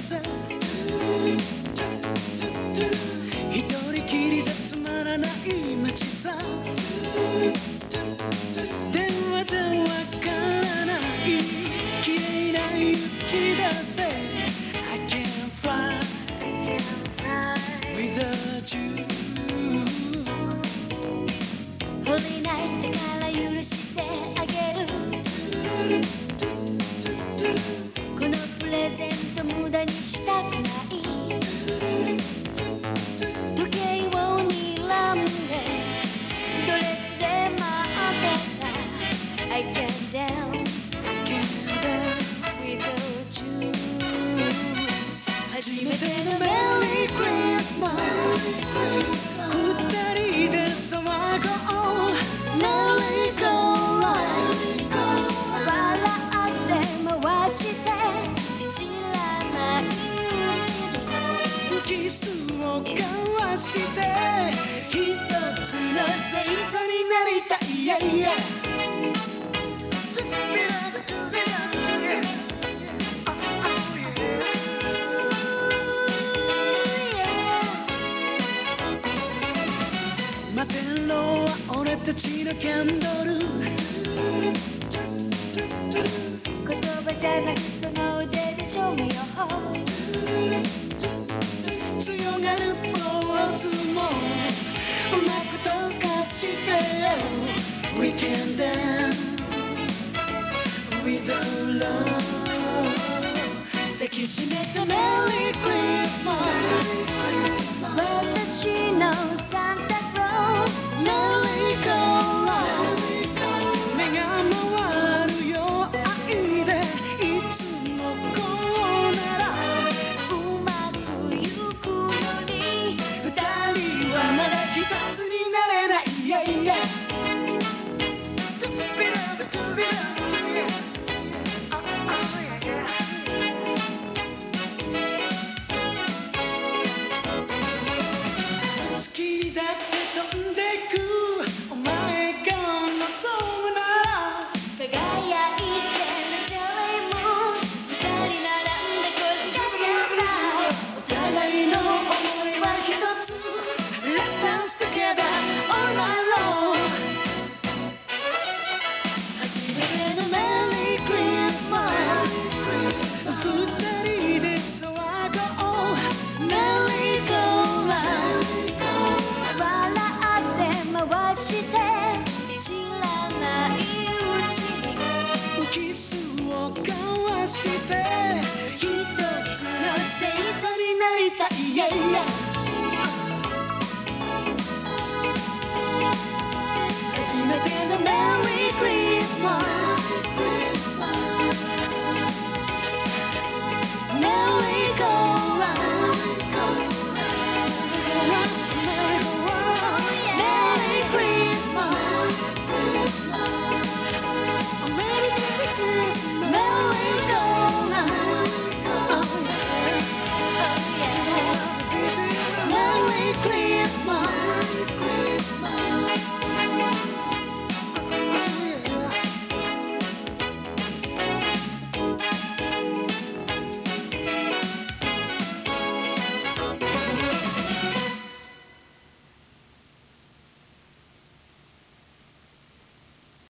さ。一人きりじゃつまらない街さを交わして一つの星座になりたい、yeah, yeah. たちのキャンドル。言葉じゃなくその腕で証明を she knows して一つの星座になりたい、yeah, yeah、初めてのメリークリスマス。